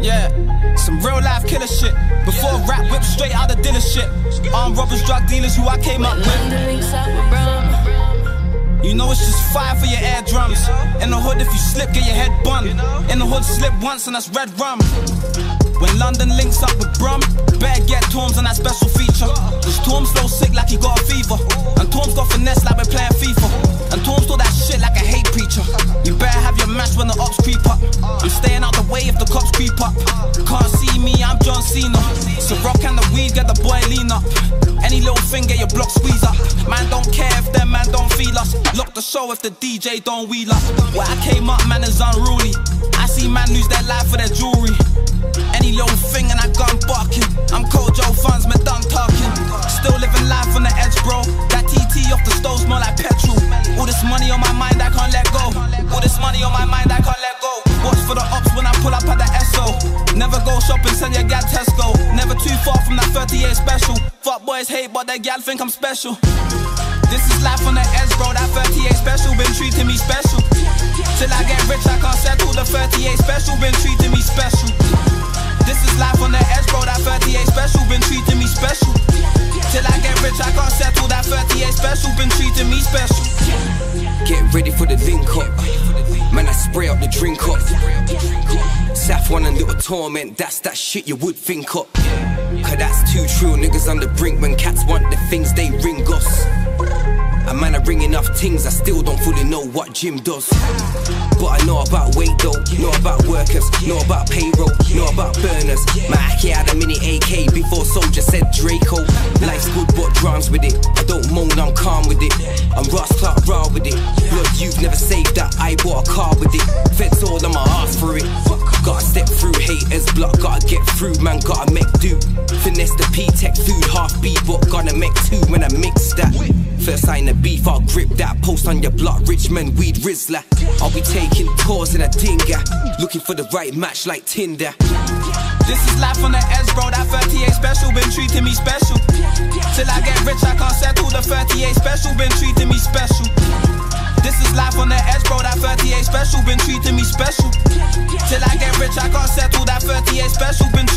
Yeah, some real life killer shit. Before rap whip straight out of dealer shit. Armed robbers, drug dealers who I came up with. You know it's just fire for your air drums. In the hood, if you slip, get your head bun. In the hood, slip once and that's red rum. When London links up with Brum, better get Torms on that special feature. Cause Torms flow sick like he got a fever. And Torms got finesse like we're playing FIFA. And Torms do that shit like a hate preacher. You match when the ops creep up. I'm staying out the way if the cops creep up. Can't see me, I'm John Cena. So rock and the weed, get the boy lean up. Any little thing, get your block squeeze up. Man don't care if them man don't feel us. Lock the show if the DJ don't wheel up. Where I came up, man is unruly. I see man lose their life for their jewelry. Any little thing and I when I pull up at the SO. Never go shopping, send your gal Tesco. Never too far from that 38 special. Fuck boys hate, but their gal think I'm special. This is life on the edge, bro. That 38 special been treating me special. Till I get rich, I can't settle. The 38 special been treating me special. This is life on the edge, bro. That 38 special been treating me special. Till I get rich, I can't settle. That 38 special been treating me special. Get ready for the link up. Man, I spray up the drink up. Safone and Little Torment, that's that shit you would think up. Cause that's too true, niggas on the brink when cats want the things they ring us. A man, I ring enough things, I still don't fully know what Jim does. But I know about weight though, know about workers, know about payroll, know about burners. My Aki had a mini AK before Soulja said Draco. Life's good, but drums with it. I don't moan, I'm calm with it. I'm Ross Clark raw with it. I bought a car with it. Feds all on my ass for it. Gotta step through haters, block, gotta get through, man, gotta make do. Finesse the P-Tech food, half beat, but gonna make two when I mix that. First sign the beef, I'll grip that. Post on your block, Richmond, weed Rizzler. I'll be taking tours in a dinger, looking for the right match like Tinder. This is life on the edge, bro. That 38 special been treating me special. Till I get rich, I can't settle. The 38 special been treating special been treating me special. Till I get rich, I can't settle. That 38 special been